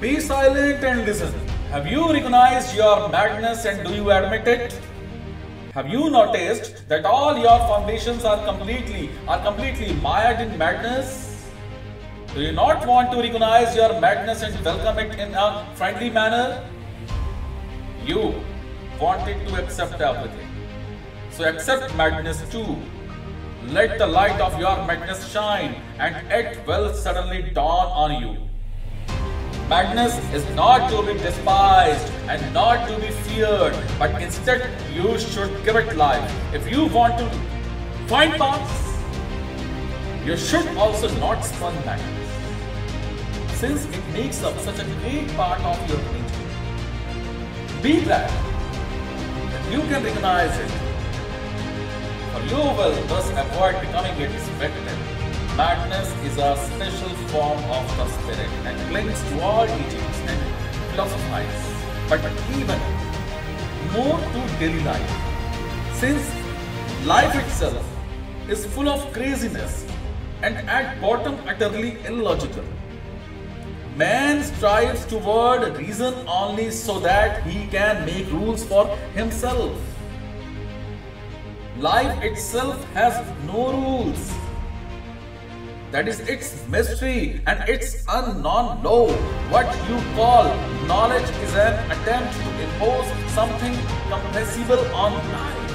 Be silent and listen. Have you recognized your madness and do you admit it? Have you noticed that all your foundations are completely are completely mired in madness? Do you not want to recognize your madness and welcome it in a friendly manner? You wanted to accept everything. So accept madness too. Let the light of your madness shine and it will suddenly dawn on you. Madness is not to be despised and not to be feared, but instead you should give it life. If you want to find paths, you should also not spurn madness, since it makes up such a great part of your nature. Be glad that you can recognize it, for you will thus avoid becoming its victim. Madness is a special form of the spirit and clings to all teachings and philosophies, but even more to daily life. Since life itself is full of craziness and at bottom utterly illogical. Man strives toward reason only so that he can make rules for himself. Life itself has no rules. That is its mystery and its unknown law. What you call knowledge is an attempt to impose something compressible on life.